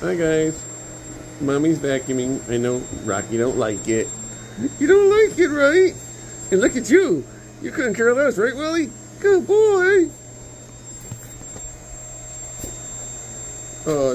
Hi guys. Mommy's vacuuming. I know Rocky don't like it. You don't like it, right? And look at you. You couldn't care less, right, Willie? Good boy. Oh,